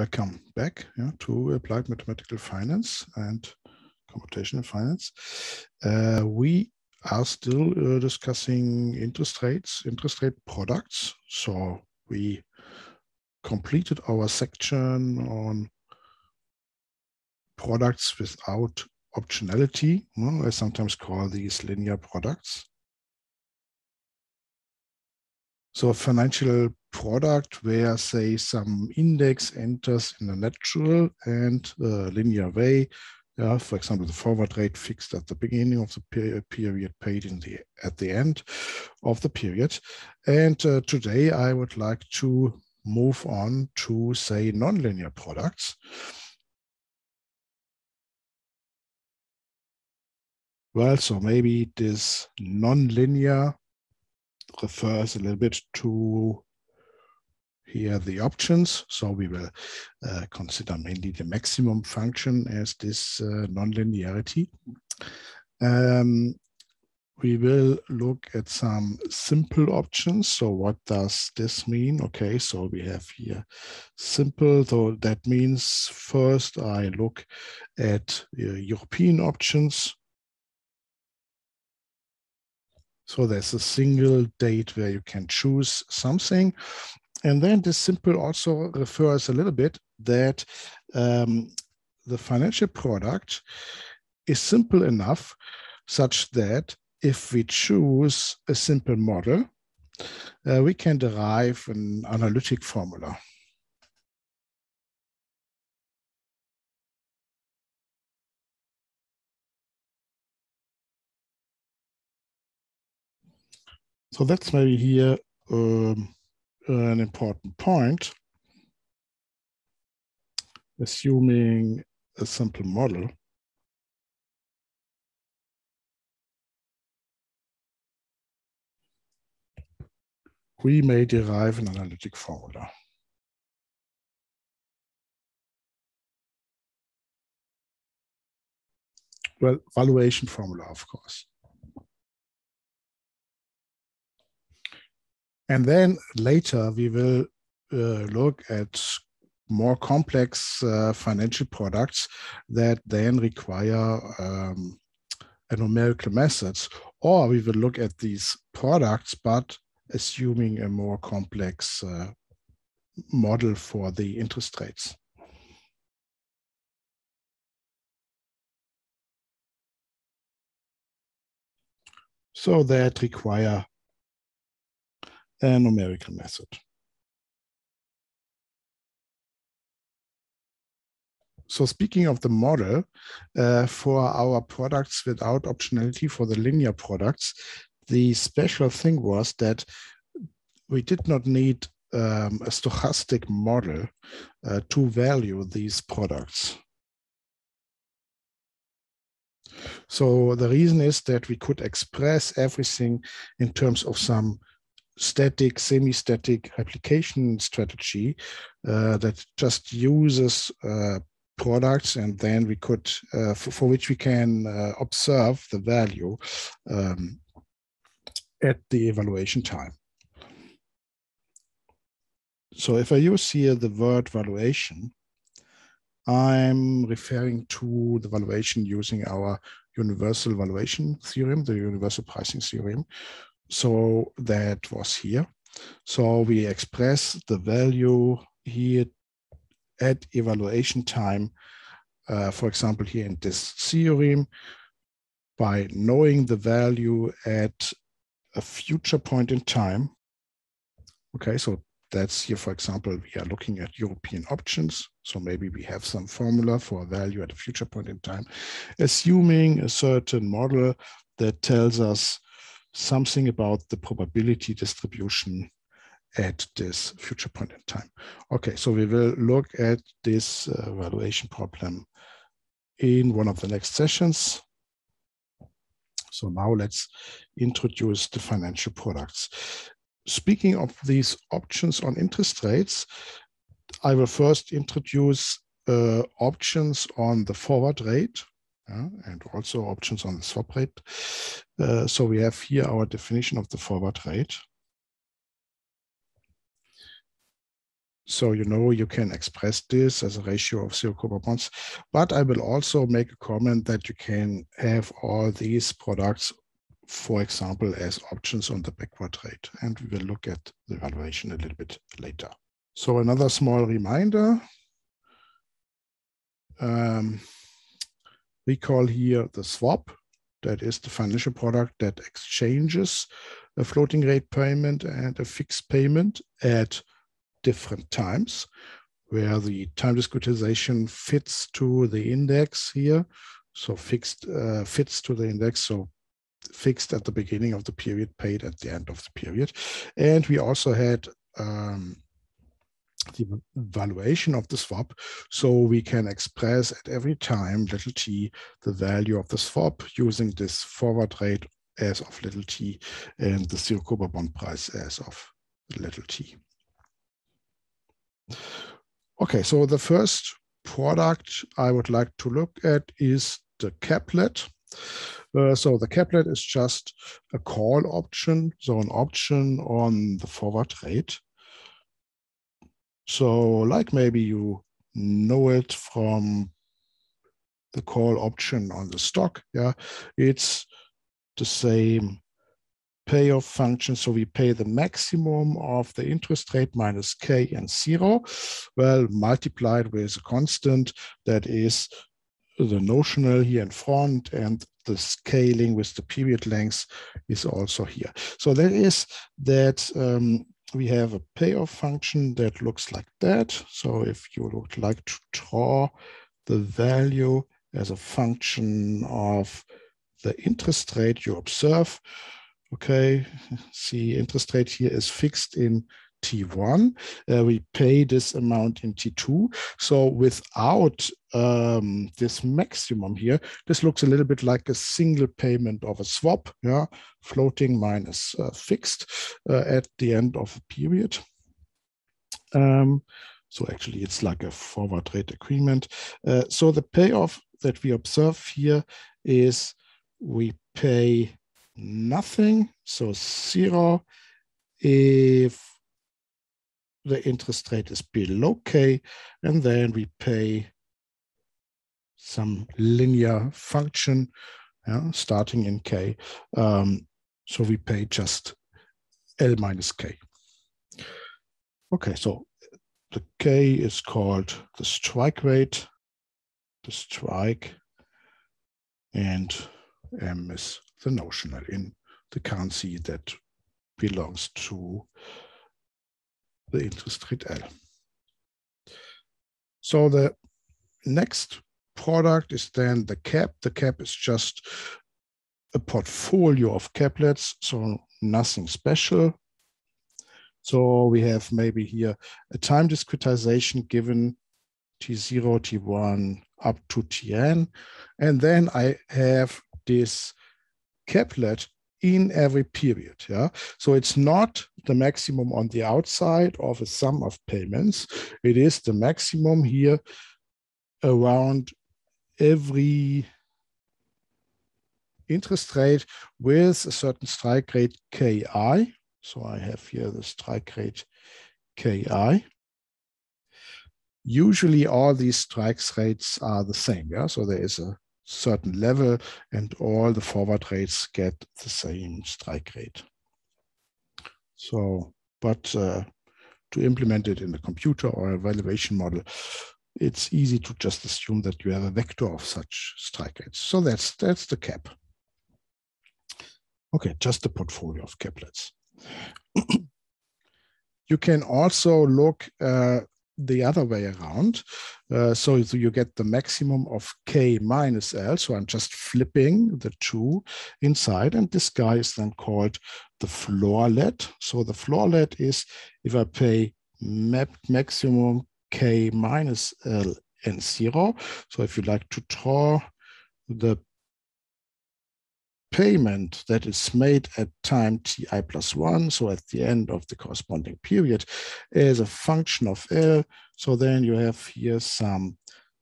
welcome back yeah, to Applied Mathematical Finance and Computational Finance. Uh, we are still uh, discussing interest rates, interest rate products. So we completed our section on products without optionality. I sometimes call these linear products. So a financial product where, say, some index enters in a natural and uh, linear way. Yeah, for example, the forward rate fixed at the beginning of the period, paid in the at the end of the period. And uh, today I would like to move on to, say, nonlinear products. Well, so maybe this nonlinear refers a little bit to here the options. So we will uh, consider mainly the maximum function as this uh, nonlinearity. Um, we will look at some simple options. So what does this mean? Okay, so we have here simple. So that means first I look at uh, European options. So there's a single date where you can choose something. And then this simple also refers a little bit that um, the financial product is simple enough such that if we choose a simple model, uh, we can derive an analytic formula. So that's maybe here um, an important point. Assuming a simple model, we may derive an analytic formula. Well, valuation formula, of course. And then later we will uh, look at more complex uh, financial products that then require um, a numerical methods, or we will look at these products, but assuming a more complex uh, model for the interest rates. So that require a numerical method. So speaking of the model, uh, for our products without optionality for the linear products, the special thing was that we did not need um, a stochastic model uh, to value these products. So the reason is that we could express everything in terms of some static, semi-static replication strategy uh, that just uses uh, products and then we could, uh, for, for, which we can uh, observe the value um, at the evaluation time. So if I use here the word valuation, I'm referring to the valuation using our universal valuation theorem, the universal pricing theorem, so that was here. So we express the value here at evaluation time, uh, for example, here in this theorem, by knowing the value at a future point in time. Okay, so that's here, for example, we are looking at European options. So maybe we have some formula for value at a future point in time, assuming a certain model that tells us something about the probability distribution at this future point in time. Okay, so we will look at this uh, valuation problem in one of the next sessions. So now let's introduce the financial products. Speaking of these options on interest rates, I will first introduce uh, options on the forward rate and also options on the swap rate. Uh, so we have here our definition of the forward rate. So you know you can express this as a ratio of zero coupon bonds, but I will also make a comment that you can have all these products, for example, as options on the backward rate. And we will look at the valuation a little bit later. So another small reminder. Um, we call here the swap. That is the financial product that exchanges a floating rate payment and a fixed payment at different times, where the time discretization fits to the index here. So fixed uh, fits to the index. So fixed at the beginning of the period, paid at the end of the period. And we also had um, the valuation of the swap. So we can express at every time little t the value of the swap using this forward rate as of little t and the zero coupon bond price as of little t. Okay, so the first product I would like to look at is the caplet. Uh, so the caplet is just a call option, so an option on the forward rate. So like maybe you know it from the call option on the stock, yeah, it's the same payoff function. So we pay the maximum of the interest rate minus k and zero, well, multiplied with a constant that is the notional here in front and the scaling with the period length is also here. So there is that um, we have a payoff function that looks like that. So if you would like to draw the value as a function of the interest rate you observe, okay, see interest rate here is fixed in T1. Uh, we pay this amount in T2. So without um, this maximum here, this looks a little bit like a single payment of a swap, yeah, floating minus uh, fixed uh, at the end of a period. Um, so actually it's like a forward rate agreement. Uh, so the payoff that we observe here is we pay nothing, so zero, if the interest rate is below K, and then we pay some linear function yeah, starting in K. Um, so we pay just L minus K. Okay, so the K is called the strike rate, the strike, and M is the notional in the currency that belongs to the interest rate L. So the next product is then the cap. The cap is just a portfolio of caplets, so nothing special. So we have maybe here a time discretization given T0, T1 up to Tn. And then I have this caplet in every period. Yeah. So it's not the maximum on the outside of a sum of payments. It is the maximum here around every interest rate with a certain strike rate Ki. So I have here the strike rate Ki. Usually all these strikes rates are the same. Yeah. So there is a certain level and all the forward rates get the same strike rate. So, but uh, to implement it in a computer or a valuation model, it's easy to just assume that you have a vector of such strike rates. So that's that's the cap. Okay, just the portfolio of caplets. you can also look uh, the other way around. Uh, so, you get the maximum of k minus L. So I'm just flipping the two inside. And this guy is then called the floorlet. So the floorlet is if I pay map maximum k minus L and zero. So if you like to draw the payment that is made at time ti plus 1, so at the end of the corresponding period, as a function of L. So then you have here some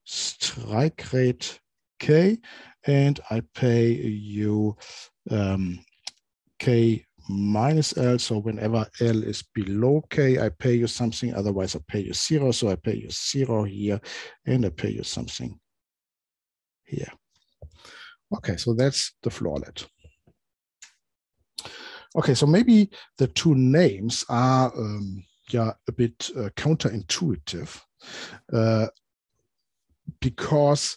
strike rate k, and I pay you um, k minus L. So whenever L is below K, I pay you something. Otherwise, I pay you zero. So I pay you zero here, and I pay you something here. Okay, so that's the floorlet. Okay, so maybe the two names are um, yeah a bit uh, counterintuitive uh, because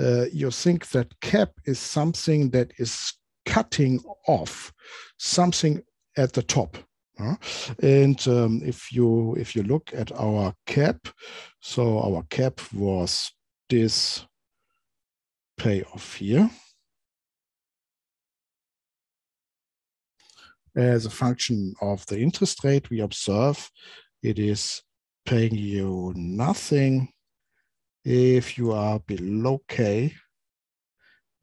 uh, you think that cap is something that is cutting off something at the top. Uh, and um, if you if you look at our cap, so our cap was this payoff here. As a function of the interest rate, we observe it is paying you nothing if you are below K,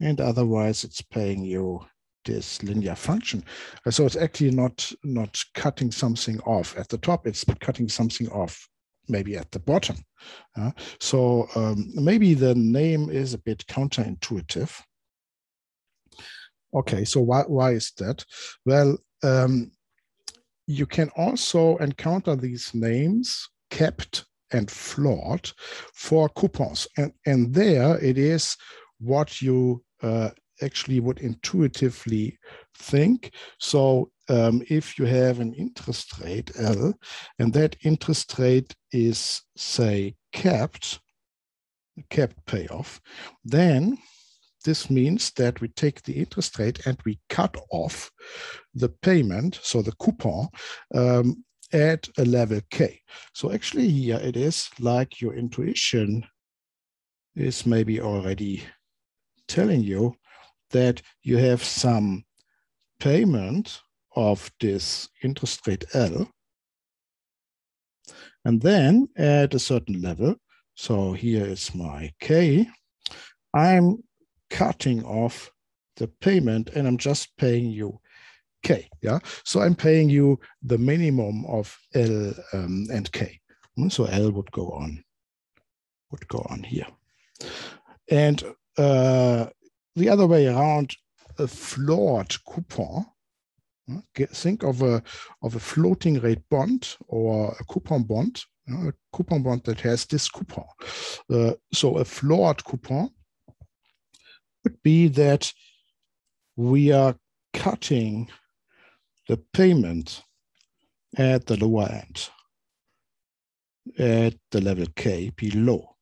and otherwise it's paying you this linear function. So it's actually not, not cutting something off at the top, it's cutting something off maybe at the bottom. Uh, so um, maybe the name is a bit counterintuitive. Okay, so why, why is that? Well, um, you can also encounter these names capped and floored for coupons. And, and there it is what you uh, actually would intuitively think. So um, if you have an interest rate L and that interest rate is say capped, capped payoff, then this means that we take the interest rate and we cut off the payment, so the coupon, um, at a level K. So actually here it is like your intuition is maybe already telling you that you have some payment of this interest rate L. And then at a certain level, so here is my K, I'm cutting off the payment and I'm just paying you K. Yeah. So I'm paying you the minimum of L um, and K. Hmm, so L would go on, would go on here. And uh, the other way around, a floored coupon. Think of a of a floating rate bond or a coupon bond, a coupon bond that has this coupon. Uh, so a floored coupon would be that we are cutting the payment at the lower end, at the level K below.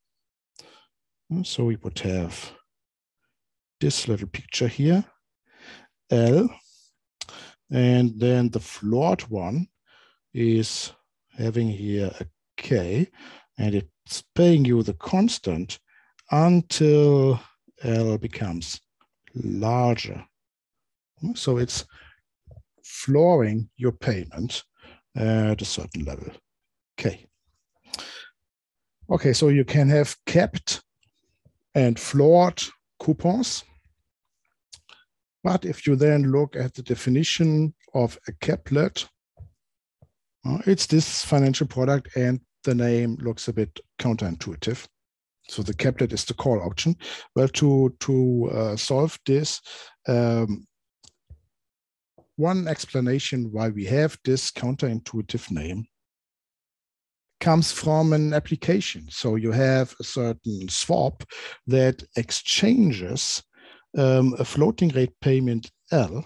Uh, so we would have this little picture here, L, and then the floored one is having here a K, and it's paying you the constant until L becomes larger. So it's flooring your payment at a certain level. Okay. Okay, so you can have capped and floored coupons. But if you then look at the definition of a caplet, uh, it's this financial product and the name looks a bit counterintuitive. So the caplet is the call option. Well, to, to uh, solve this, um, one explanation why we have this counterintuitive name comes from an application. So you have a certain swap that exchanges um, a floating rate payment L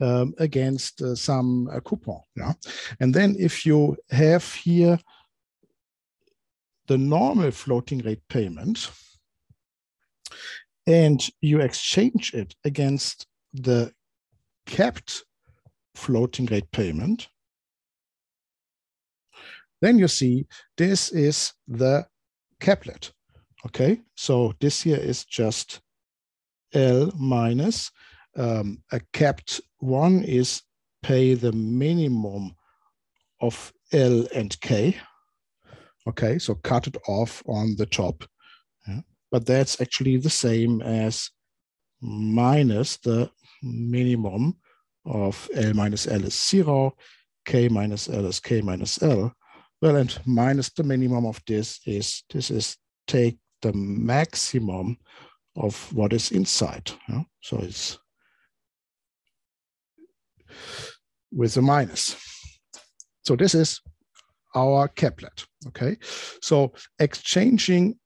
um, against uh, some uh, coupon. Yeah? And then if you have here the normal floating rate payment and you exchange it against the capped floating rate payment, then you see this is the caplet. Okay, so this here is just L minus um, a capped one is pay the minimum of L and K. Okay, so cut it off on the top. Yeah. But that's actually the same as minus the minimum of L minus L is zero, K minus L is K minus L. Well, and minus the minimum of this is, this is take the maximum of what is inside. Yeah? So it's, with a minus. So this is our caplet, okay? So exchanging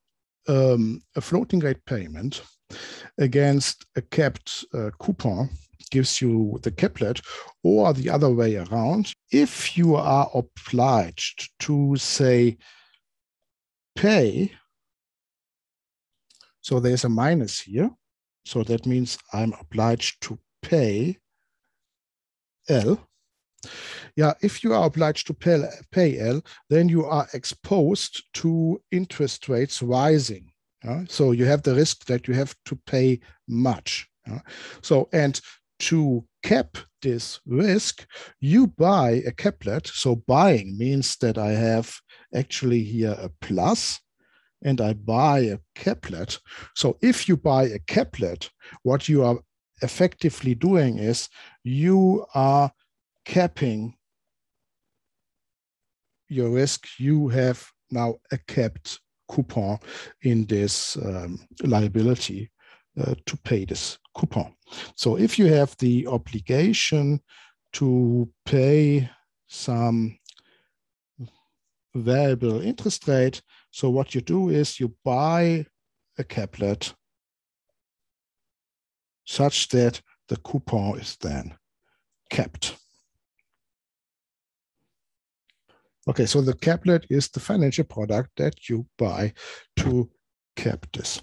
um, a floating rate payment against a capped uh, coupon gives you the caplet or the other way around. If you are obliged to say pay, so there's a minus here. So that means I'm obliged to pay L. Yeah, if you are obliged to pay, pay L, then you are exposed to interest rates rising. Yeah? So you have the risk that you have to pay much. Yeah? So, and to cap this risk, you buy a caplet. So buying means that I have actually here a plus and I buy a caplet. So if you buy a caplet, what you are effectively doing is you are capping your risk. You have now a capped coupon in this um, liability uh, to pay this coupon. So if you have the obligation to pay some variable interest rate, so what you do is you buy a caplet such that the coupon is then kept. Okay, so the caplet is the financial product that you buy to cap this.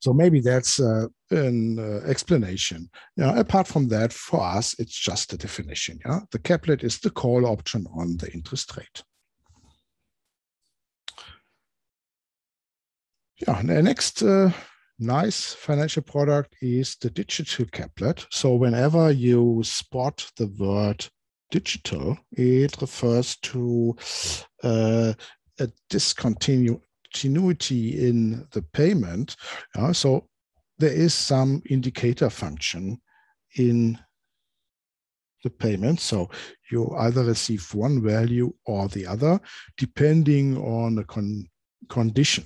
So maybe that's uh, an uh, explanation. Now, apart from that, for us, it's just a definition. Yeah, the caplet is the call option on the interest rate. Yeah, the next uh, nice financial product is the digital caplet. So whenever you spot the word digital, it refers to uh, a discontinuity in the payment. Uh, so there is some indicator function in the payment. So you either receive one value or the other, depending on the con condition.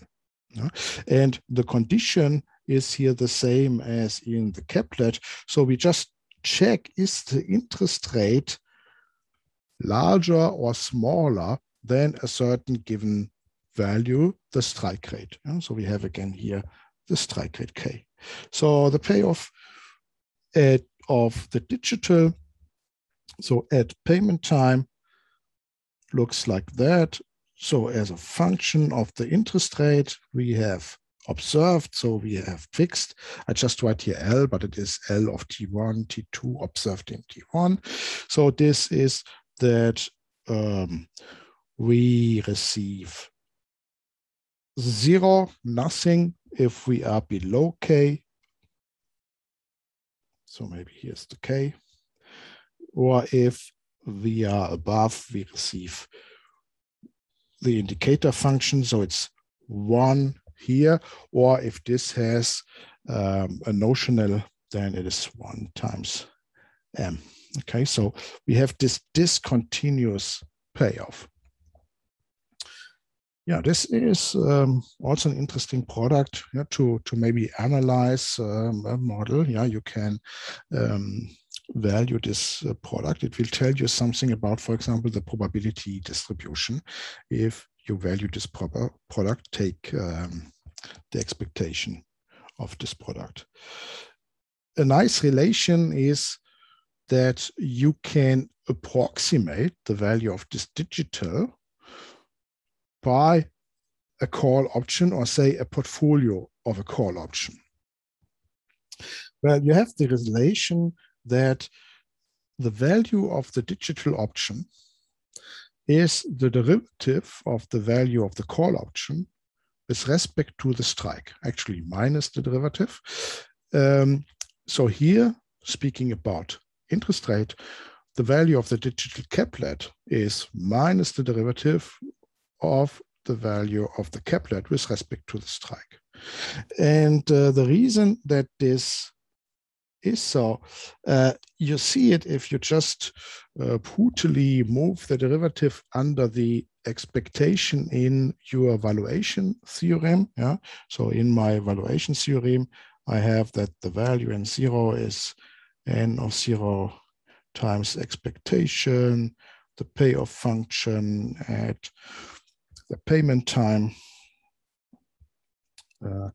And the condition is here the same as in the caplet. So we just check is the interest rate larger or smaller than a certain given value, the strike rate. So we have again here the strike rate K. So the payoff at, of the digital, so at payment time, looks like that. So as a function of the interest rate, we have observed, so we have fixed. I just write here L, but it is L of T1, T2 observed in T1. So this is that um, we receive zero, nothing if we are below K. So maybe here's the K. Or if we are above, we receive the indicator function. So it's one here, or if this has um, a notional, then it is one times m. Okay, so we have this discontinuous payoff. Yeah, this is um, also an interesting product yeah, to, to maybe analyze um, a model. Yeah, you can um, value this uh, product, it will tell you something about, for example, the probability distribution. If you value this proper product, take um, the expectation of this product. A nice relation is that you can approximate the value of this digital by a call option or say a portfolio of a call option. Well, you have the relation that the value of the digital option is the derivative of the value of the call option with respect to the strike, actually minus the derivative. Um, so here, speaking about interest rate, the value of the digital caplet is minus the derivative of the value of the caplet with respect to the strike. And uh, the reason that this is so. Uh, you see it if you just uh, brutally move the derivative under the expectation in your valuation theorem. Yeah. So in my valuation theorem, I have that the value in zero is n of zero times expectation, the payoff function at the payment time, uh,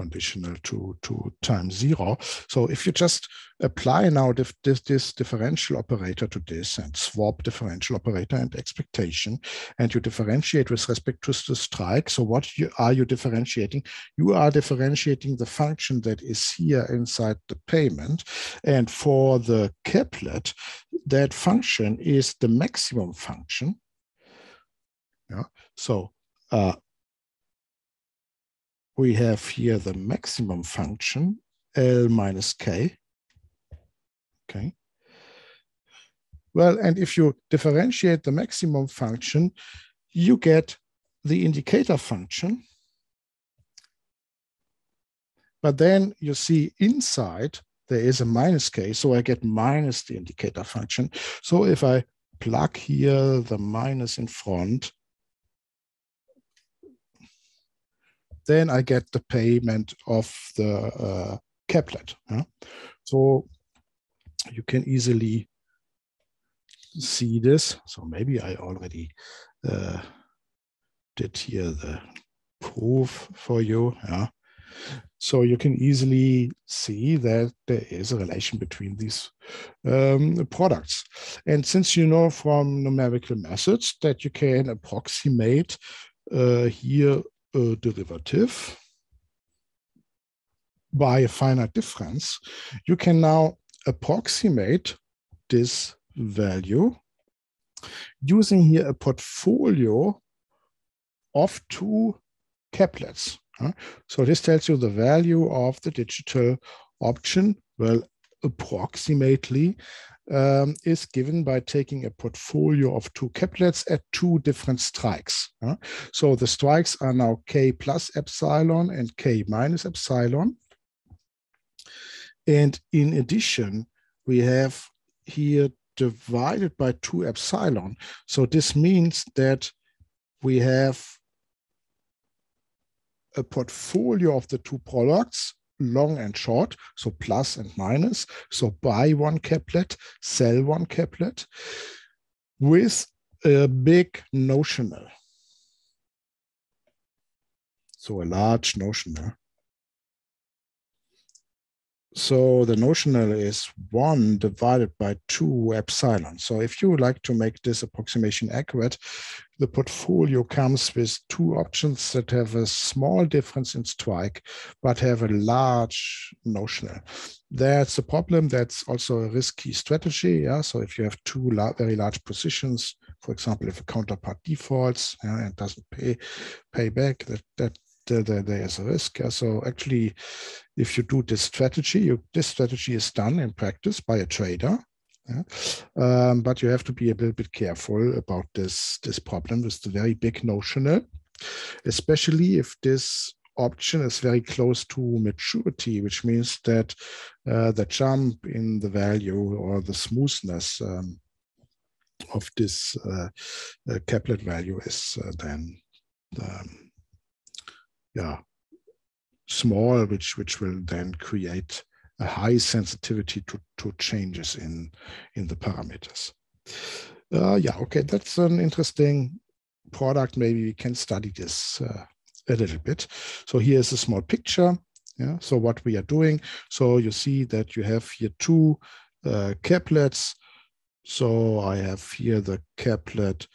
conditional to, to time zero. So if you just apply now this, this, this differential operator to this and swap differential operator and expectation, and you differentiate with respect to the strike. So what you, are you differentiating? You are differentiating the function that is here inside the payment. And for the caplet, that function is the maximum function. Yeah. So uh, we have here the maximum function, L minus K. Okay. Well, and if you differentiate the maximum function, you get the indicator function. But then you see inside there is a minus k, so I get minus the indicator function. So if I plug here the minus in front, then I get the payment of the uh, caplet. Yeah? So you can easily see this. So maybe I already uh, did here the proof for you. Yeah. So you can easily see that there is a relation between these um, products. And since you know from numerical methods that you can approximate uh, here a derivative by a finite difference, you can now approximate this value using here a portfolio of two caplets. So this tells you the value of the digital option, well, approximately um, is given by taking a portfolio of two caplets at two different strikes. Uh, so the strikes are now k plus epsilon and k minus epsilon. And in addition, we have here divided by two epsilon. So this means that we have a portfolio of the two products long and short, so plus and minus. So buy one caplet, sell one caplet with a big notional. So a large notional. So the notional is 1 divided by 2 epsilon. So if you would like to make this approximation accurate, the portfolio comes with two options that have a small difference in strike, but have a large notional. That's a problem. That's also a risky strategy. Yeah. So if you have two la very large positions, for example, if a counterpart defaults and doesn't pay pay back, that that there is a risk. So actually, if you do this strategy, you, this strategy is done in practice by a trader. Yeah. Um, but you have to be a little bit careful about this, this problem with the very big notional, especially if this option is very close to maturity, which means that uh, the jump in the value or the smoothness um, of this uh, uh, caplet value is uh, then um, yeah, small, which which will then create a high sensitivity to, to changes in, in the parameters. Uh, yeah, okay, that's an interesting product. Maybe we can study this uh, a little bit. So here's a small picture. Yeah, so what we are doing. So you see that you have here two uh, caplets. So I have here the caplet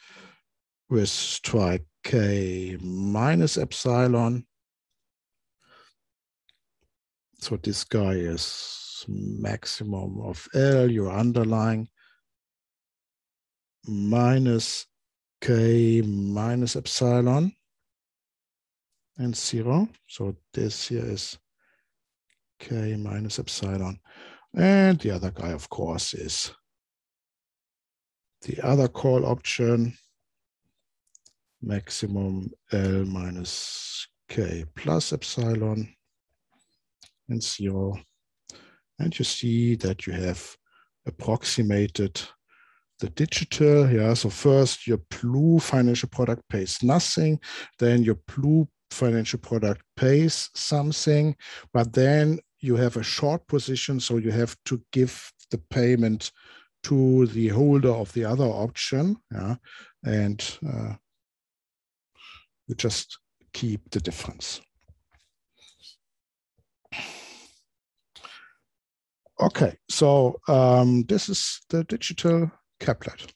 with strike k minus epsilon so this guy is maximum of L, you're underlying minus K minus epsilon and zero. So this here is K minus epsilon. And the other guy, of course, is the other call option, maximum L minus K plus epsilon and zero. And you see that you have approximated the digital. Yeah, so first your blue financial product pays nothing, then your blue financial product pays something, but then you have a short position, so you have to give the payment to the holder of the other option, yeah, and uh, you just keep the difference. Okay, so um, this is the digital caplet.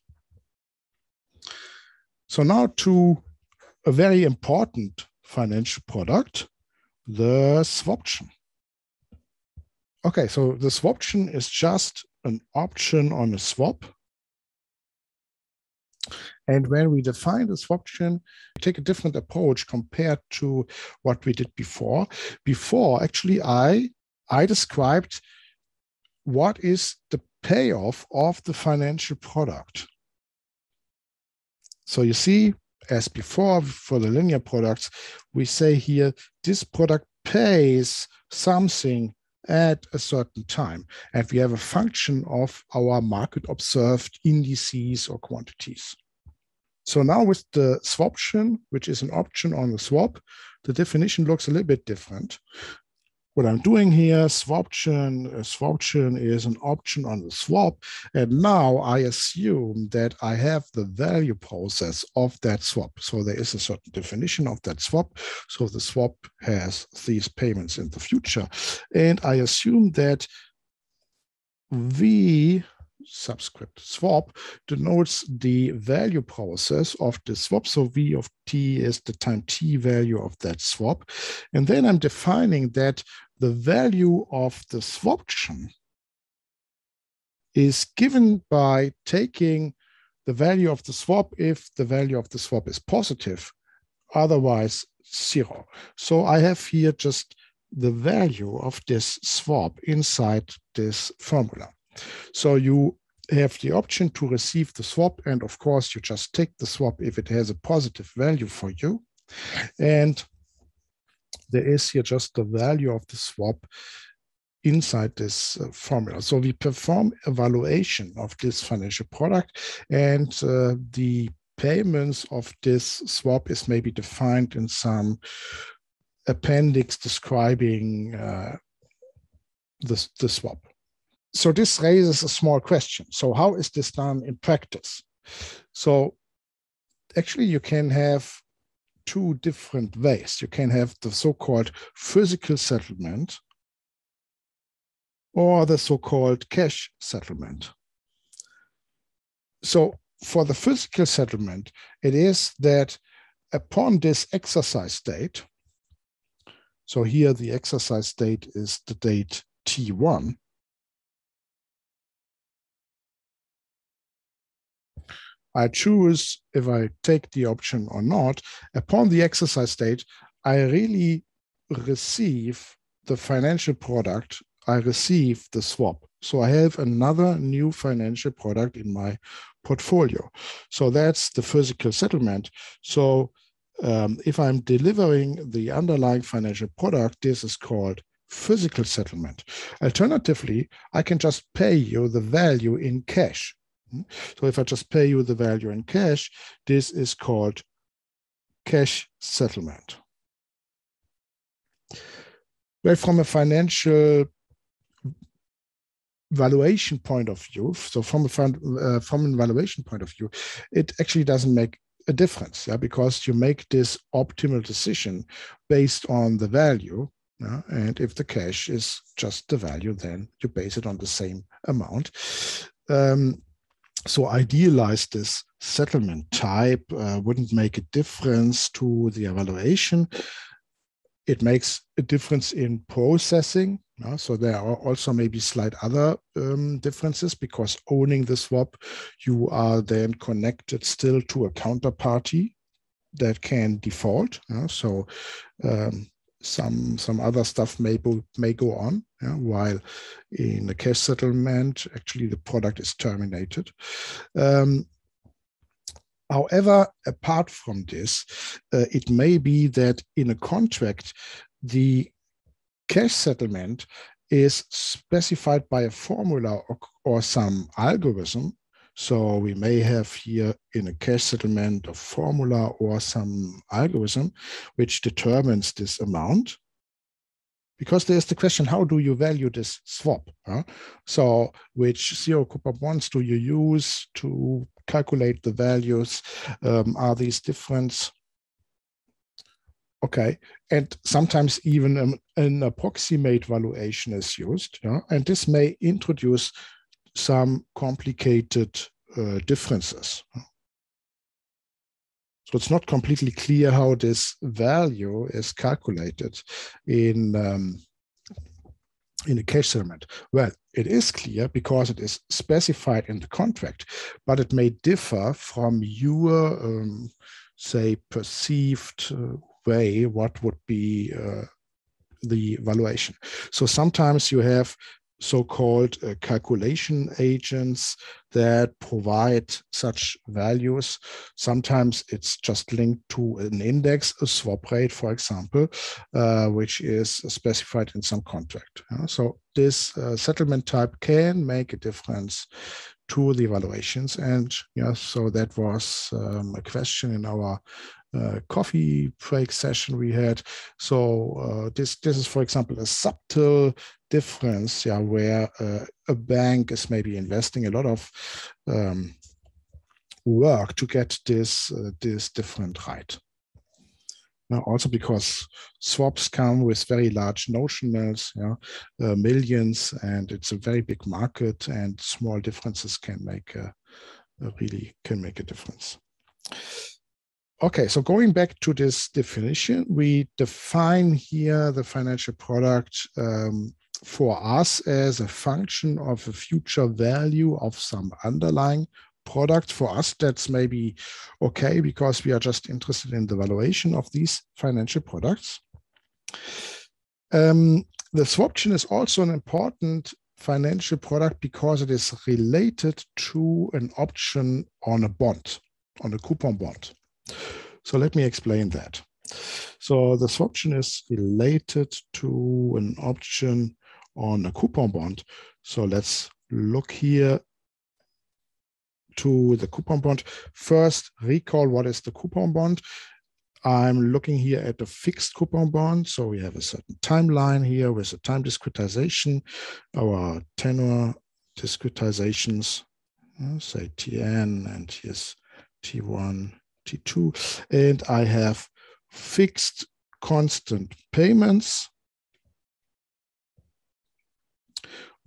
So now to a very important financial product, the swaption. Okay, so the swaption is just an option on a swap. And when we define the swaption, take a different approach compared to what we did before. Before, actually, I, I described what is the payoff of the financial product. So you see, as before for the linear products, we say here, this product pays something at a certain time. And we have a function of our market observed indices or quantities. So now with the swaption, which is an option on the swap, the definition looks a little bit different what I'm doing here, swaption, uh, swaption is an option on the swap. And now I assume that I have the value process of that swap. So there is a certain definition of that swap. So the swap has these payments in the future. And I assume that V subscript swap denotes the value process of the swap. So V of t is the time t value of that swap. And then I'm defining that the value of the swaption is given by taking the value of the swap if the value of the swap is positive, otherwise zero. So I have here just the value of this swap inside this formula. So you have the option to receive the swap. And of course, you just take the swap if it has a positive value for you. And there is here just the value of the swap inside this uh, formula. So we perform evaluation of this financial product and uh, the payments of this swap is maybe defined in some appendix describing uh, the, the swap. So this raises a small question. So how is this done in practice? So actually you can have two different ways. You can have the so-called physical settlement or the so-called cash settlement. So for the physical settlement, it is that upon this exercise date, so here the exercise date is the date T1, I choose if I take the option or not. Upon the exercise date, I really receive the financial product, I receive the swap. So I have another new financial product in my portfolio. So that's the physical settlement. So um, if I'm delivering the underlying financial product, this is called physical settlement. Alternatively, I can just pay you the value in cash. So if I just pay you the value in cash, this is called cash settlement. Well, from a financial valuation point of view, so from a uh, from an valuation point of view, it actually doesn't make a difference, yeah, because you make this optimal decision based on the value, yeah, and if the cash is just the value, then you base it on the same amount. Um, so idealize this settlement type uh, wouldn't make a difference to the evaluation. It makes a difference in processing. So there are also maybe slight other um, differences because owning the swap, you are then connected still to a counterparty that can default. So um, some some other stuff may may go on yeah, while in the cash settlement actually the product is terminated um, however apart from this uh, it may be that in a contract the cash settlement is specified by a formula or, or some algorithm so we may have here in a cash settlement a formula or some algorithm which determines this amount. Because there's the question, how do you value this swap? Huh? So which zero coupon bonds do you use to calculate the values? Um, are these different? Okay, and sometimes even an, an approximate valuation is used, yeah? and this may introduce some complicated uh, differences. So it's not completely clear how this value is calculated in um, in a cash settlement. Well, it is clear because it is specified in the contract, but it may differ from your, um, say, perceived uh, way what would be uh, the valuation. So sometimes you have so-called uh, calculation agents that provide such values. Sometimes it's just linked to an index, a swap rate, for example, uh, which is specified in some contract. Uh, so this uh, settlement type can make a difference to the evaluations. And yeah, so that was um, a question in our uh, coffee break session we had. So uh, this this is, for example, a subtle difference, yeah, where uh, a bank is maybe investing a lot of um, work to get this uh, this different right. Now, also because swaps come with very large notionals, yeah, uh, millions, and it's a very big market, and small differences can make a, a really can make a difference. Okay, so going back to this definition, we define here the financial product um, for us as a function of a future value of some underlying product. For us, that's maybe okay because we are just interested in the valuation of these financial products. Um, the swaption is also an important financial product because it is related to an option on a bond, on a coupon bond. So let me explain that. So the swaption is related to an option on a coupon bond. So let's look here to the coupon bond. First, recall what is the coupon bond. I'm looking here at the fixed coupon bond. So we have a certain timeline here with a time discretization, our tenor discretizations, uh, say Tn, and here's T1, T2, and I have fixed constant payments.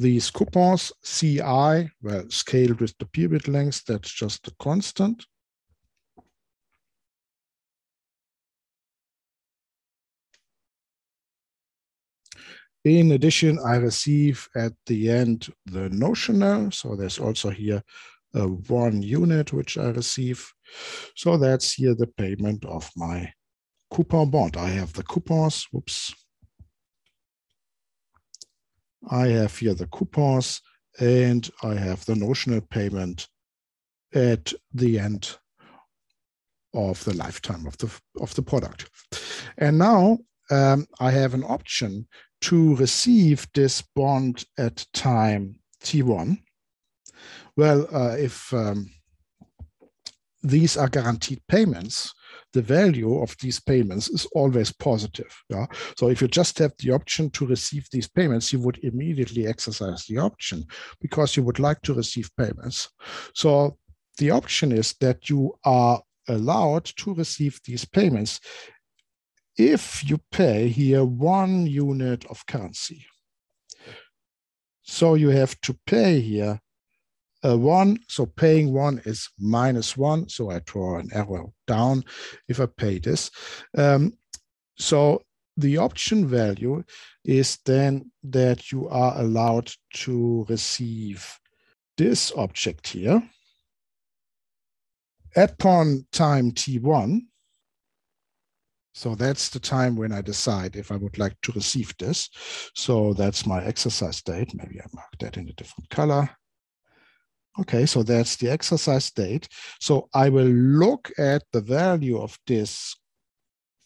These coupons, CI, well, scaled with the period length, that's just a constant. In addition, I receive at the end the notional. So there's also here uh, one unit which I receive. So that's here the payment of my coupon bond. I have the coupons, whoops. I have here the coupons and I have the notional payment at the end of the lifetime of the, of the product. And now um, I have an option to receive this bond at time T1 well, uh, if um, these are guaranteed payments, the value of these payments is always positive. Yeah? So if you just have the option to receive these payments, you would immediately exercise the option because you would like to receive payments. So the option is that you are allowed to receive these payments if you pay here one unit of currency. So you have to pay here uh, one. So paying one is minus one. So I draw an arrow down if I pay this. Um, so the option value is then that you are allowed to receive this object here upon time t1. So that's the time when I decide if I would like to receive this. So that's my exercise date. Maybe I mark that in a different color. Okay, so that's the exercise state. So I will look at the value of this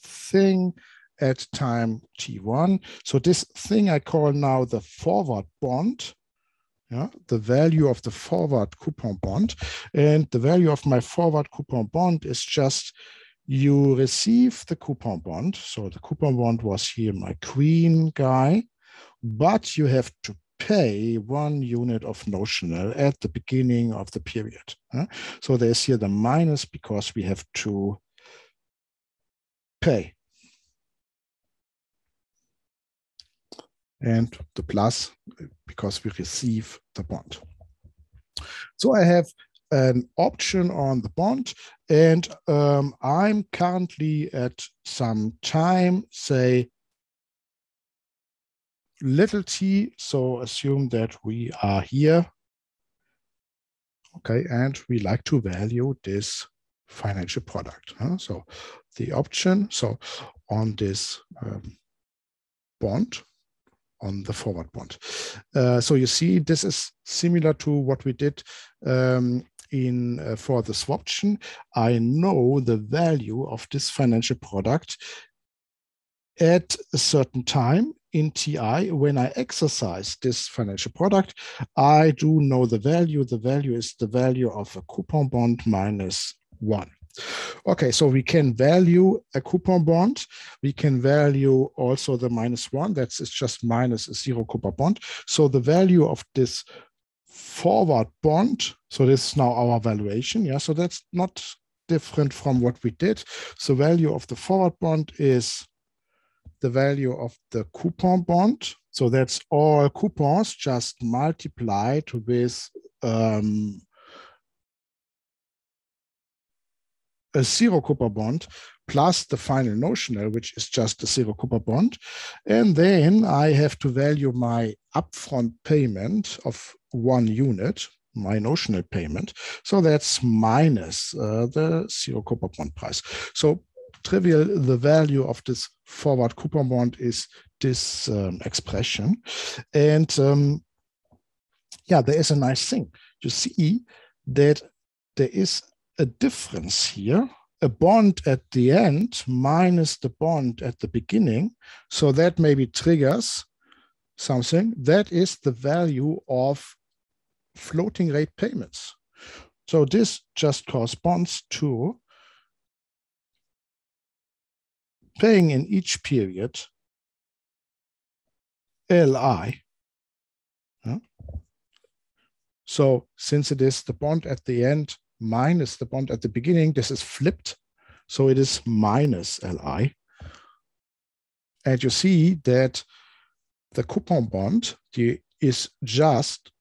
thing at time t1. So this thing I call now the forward bond, yeah, the value of the forward coupon bond. And the value of my forward coupon bond is just you receive the coupon bond. So the coupon bond was here my queen guy, but you have to pay one unit of notional at the beginning of the period. So there's here the minus because we have to pay. And the plus because we receive the bond. So I have an option on the bond and um, I'm currently at some time, say little t, so assume that we are here. Okay, and we like to value this financial product. Huh? So the option, so on this um, bond, on the forward bond. Uh, so you see, this is similar to what we did um, in uh, for the swaption. I know the value of this financial product at a certain time in TI, when I exercise this financial product, I do know the value. The value is the value of a coupon bond minus one. Okay, so we can value a coupon bond. We can value also the minus one. That's it's just minus a zero coupon bond. So the value of this forward bond, so this is now our valuation. Yeah, so that's not different from what we did. So value of the forward bond is the value of the coupon bond. So that's all coupons just multiplied with um, a zero coupon bond plus the final notional, which is just a zero coupon bond. And then I have to value my upfront payment of one unit, my notional payment. So that's minus uh, the zero coupon bond price. So trivial, the value of this forward coupon bond is this um, expression. And um, yeah, there is a nice thing. You see that there is a difference here, a bond at the end minus the bond at the beginning. So that maybe triggers something. That is the value of floating rate payments. So this just corresponds to paying in each period LI. Yeah. So since it is the bond at the end minus the bond at the beginning, this is flipped. So it is minus LI. And you see that the coupon bond the, is just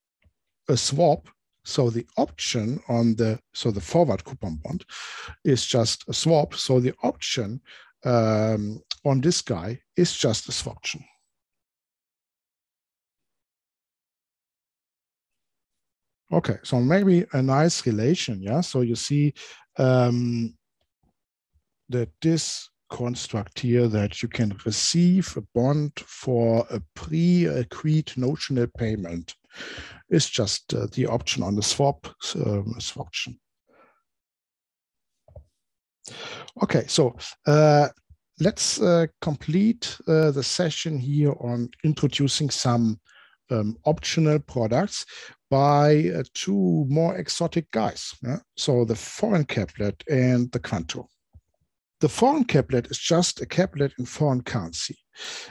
a swap. So the option on the, so the forward coupon bond is just a swap. So the option um, on this guy is just a swaption. Okay, so maybe a nice relation, yeah? So you see um, that this construct here that you can receive a bond for a pre-agreed notional payment is just uh, the option on the swap um, swaption. Okay, so uh, let's uh, complete uh, the session here on introducing some um, optional products by uh, two more exotic guys. Yeah? So the foreign caplet and the Quanto. The foreign caplet is just a caplet in foreign currency.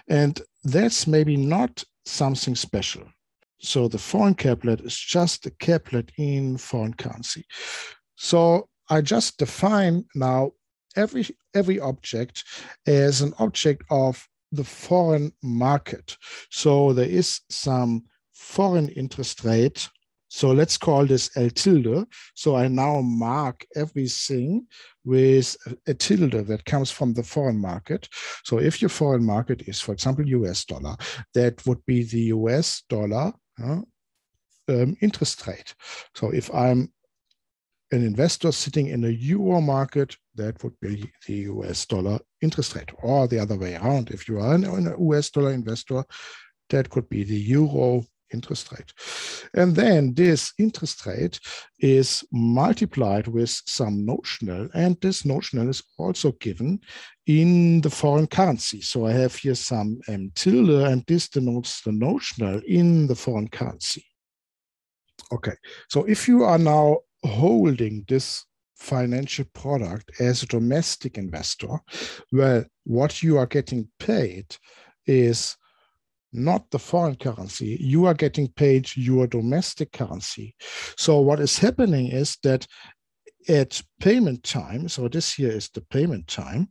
And that's maybe not something special. So the foreign caplet is just a caplet in foreign currency. So I just define now every every object as an object of the foreign market. So there is some foreign interest rate. So let's call this L tilde. So I now mark everything with a tilde that comes from the foreign market. So if your foreign market is, for example, US dollar, that would be the US dollar uh, um, interest rate. So if I'm an investor sitting in a euro market, that would be the US dollar interest rate, or the other way around. If you are an, US dollar investor, that could be the euro interest rate. And then this interest rate is multiplied with some notional, and this notional is also given in the foreign currency. So I have here some M tilde, and this denotes the notional in the foreign currency. Okay, so if you are now holding this financial product as a domestic investor, well, what you are getting paid is not the foreign currency. You are getting paid your domestic currency. So what is happening is that at payment time, so this here is the payment time,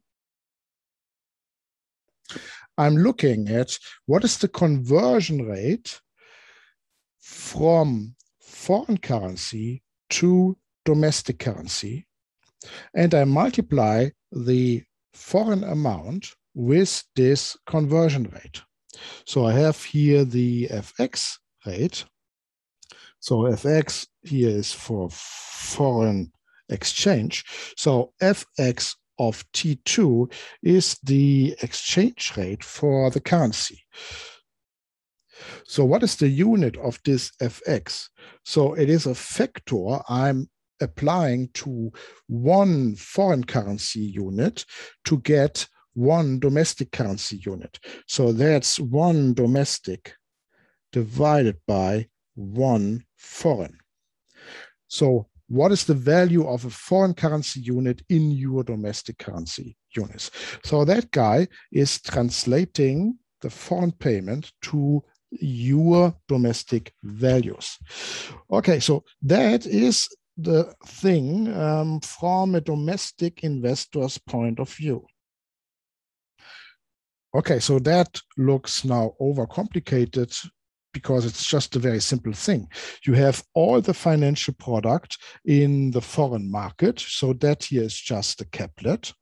I'm looking at what is the conversion rate from foreign currency to domestic currency. And I multiply the foreign amount with this conversion rate. So I have here the FX rate. So FX here is for foreign exchange. So FX of T2 is the exchange rate for the currency. So what is the unit of this fx? So it is a factor I'm applying to one foreign currency unit to get one domestic currency unit. So that's one domestic divided by one foreign. So what is the value of a foreign currency unit in your domestic currency units? So that guy is translating the foreign payment to your domestic values. Okay, so that is the thing um, from a domestic investor's point of view. Okay, so that looks now overcomplicated because it's just a very simple thing. You have all the financial product in the foreign market. So that here is just a caplet.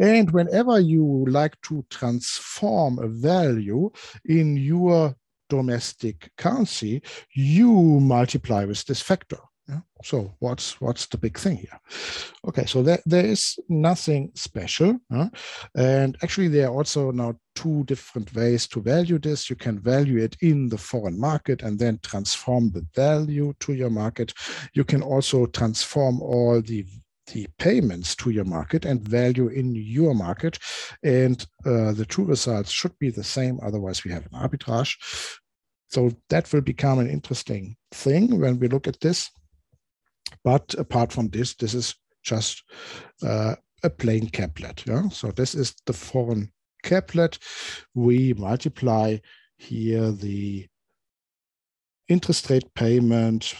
And whenever you like to transform a value in your domestic currency, you multiply with this factor. Yeah? So what's what's the big thing here? Okay, so there, there is nothing special. Huh? And actually, there are also now two different ways to value this. You can value it in the foreign market and then transform the value to your market. You can also transform all the the payments to your market and value in your market. And uh, the two results should be the same. Otherwise, we have an arbitrage. So that will become an interesting thing when we look at this. But apart from this, this is just uh, a plain caplet. Yeah? So this is the foreign caplet. We multiply here the interest rate payment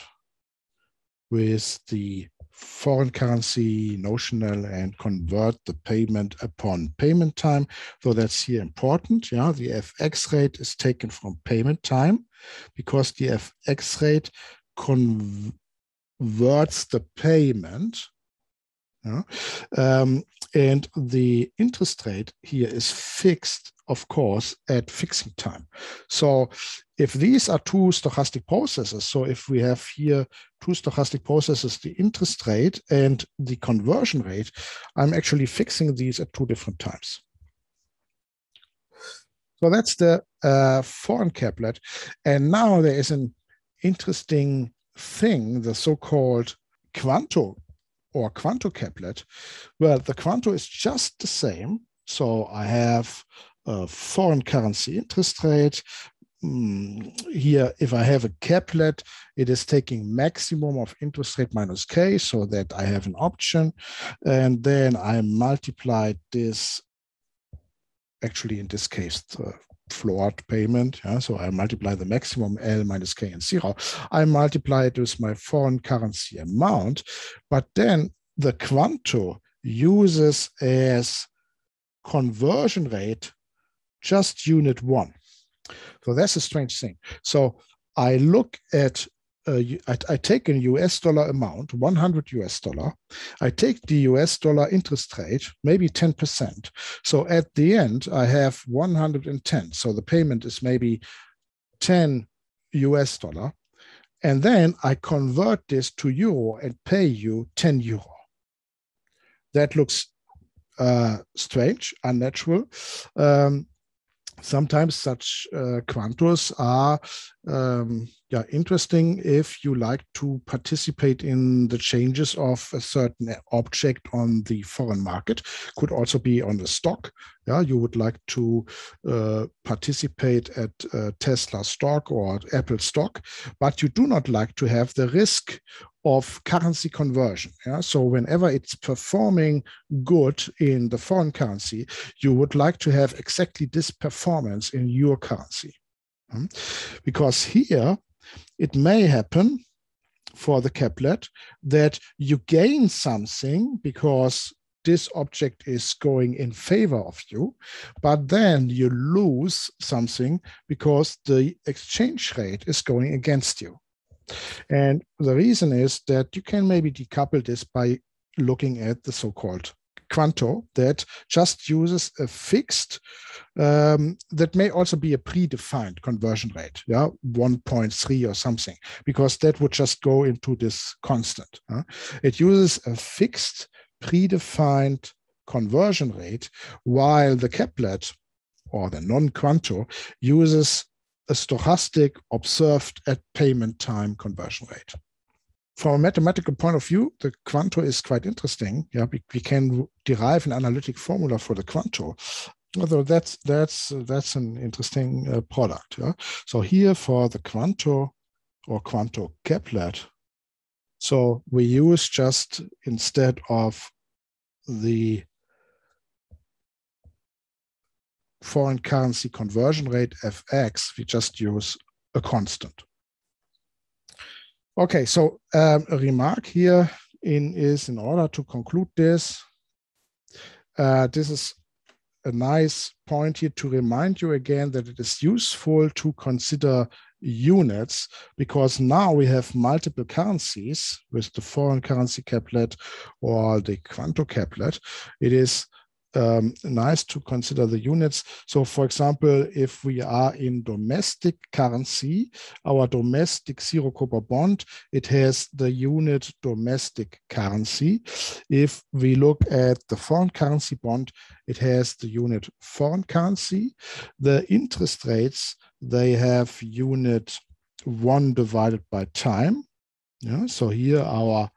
with the foreign currency notional and convert the payment upon payment time. So that's here important. Yeah, the FX rate is taken from payment time because the FX rate converts the payment. Yeah, um, and the interest rate here is fixed of course, at fixing time. So if these are two stochastic processes, so if we have here two stochastic processes, the interest rate and the conversion rate, I'm actually fixing these at two different times. So that's the uh, foreign caplet. And now there is an interesting thing, the so-called Quanto or Quanto caplet. Well, the Quanto is just the same. So I have a foreign currency interest rate. Mm, here, if I have a caplet, it is taking maximum of interest rate minus k, so that I have an option. And then I multiply this, actually in this case, the floored payment. Yeah? So I multiply the maximum L minus K and zero. I multiply it with my foreign currency amount, but then the Quanto uses as conversion rate just unit one. So that's a strange thing. So I look at, uh, I, I take a US dollar amount, 100 US dollar. I take the US dollar interest rate, maybe 10%. So at the end, I have 110. So the payment is maybe 10 US dollar. And then I convert this to euro and pay you 10 euro. That looks uh, strange, unnatural. Um, sometimes such uh, quantos are um, yeah, interesting if you like to participate in the changes of a certain object on the foreign market. Could also be on the stock. Yeah, you would like to uh, participate at uh, Tesla stock or Apple stock, but you do not like to have the risk of currency conversion. Yeah? So whenever it's performing good in the foreign currency, you would like to have exactly this performance in your currency. Hmm? Because here it may happen for the caplet that you gain something because this object is going in favor of you, but then you lose something because the exchange rate is going against you. And the reason is that you can maybe decouple this by looking at the so-called Quanto that just uses a fixed, um, that may also be a predefined conversion rate, yeah, 1.3 or something, because that would just go into this constant. Huh? It uses a fixed predefined conversion rate, while the caplet or the non-quanto uses a stochastic observed at payment time conversion rate. From a mathematical point of view, the quanto is quite interesting. Yeah, we, we can derive an analytic formula for the quanto. Although that's that's that's an interesting uh, product. Yeah? So here for the quanto or quanto caplet, so we use just instead of the foreign currency conversion rate fx, we just use a constant. Okay, so um, a remark here in is in order to conclude this, uh, this is a nice point here to remind you again that it is useful to consider units because now we have multiple currencies with the foreign currency caplet or the quanto caplet. It is um, nice to consider the units. So for example, if we are in domestic currency, our domestic zero coupon bond, it has the unit domestic currency. If we look at the foreign currency bond, it has the unit foreign currency. The interest rates, they have unit one divided by time. Yeah, so here our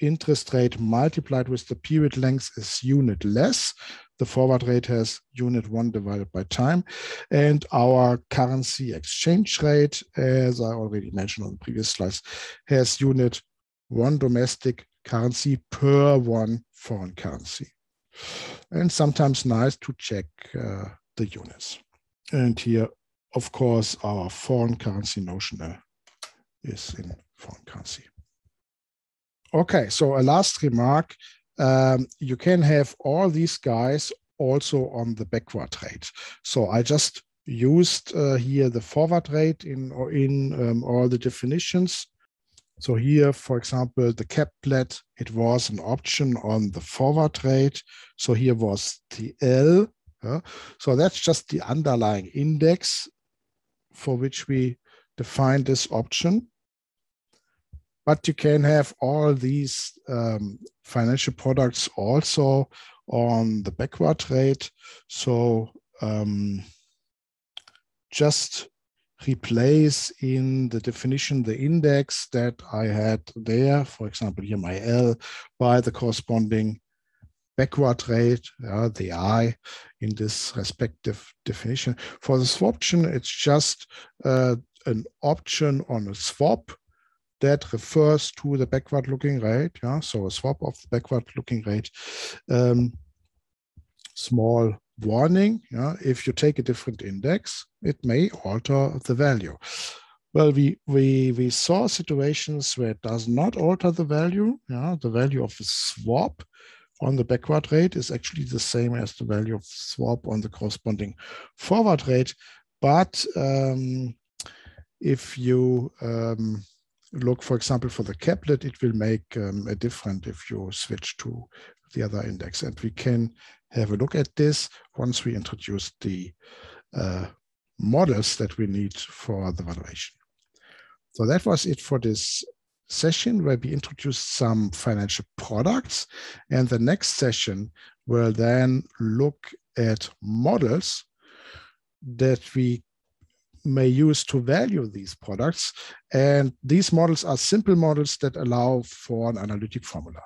interest rate multiplied with the period length is unit less. The forward rate has unit one divided by time. And our currency exchange rate, as I already mentioned on previous slides, has unit one domestic currency per one foreign currency. And sometimes nice to check uh, the units. And here, of course, our foreign currency notional is in foreign currency. Okay, so a last remark. Um, you can have all these guys also on the backward rate. So I just used uh, here the forward rate in, in um, all the definitions. So here, for example, the caplet, it was an option on the forward rate. So here was the L. So that's just the underlying index for which we define this option but you can have all these um, financial products also on the backward rate. So um, just replace in the definition the index that I had there, for example, here my L, by the corresponding backward rate, uh, the I in this respective definition. For the swaption, it's just uh, an option on a swap that refers to the backward looking rate. Yeah, so a swap of the backward looking rate. Um, small warning. Yeah, if you take a different index, it may alter the value. Well, we we we saw situations where it does not alter the value. Yeah, the value of the swap on the backward rate is actually the same as the value of swap on the corresponding forward rate. But um, if you um, look, for example, for the caplet, it will make um, a difference if you switch to the other index. And we can have a look at this once we introduce the uh, models that we need for the valuation. So that was it for this session where we introduced some financial products. And the next session will then look at models that we may use to value these products. And these models are simple models that allow for an analytic formula.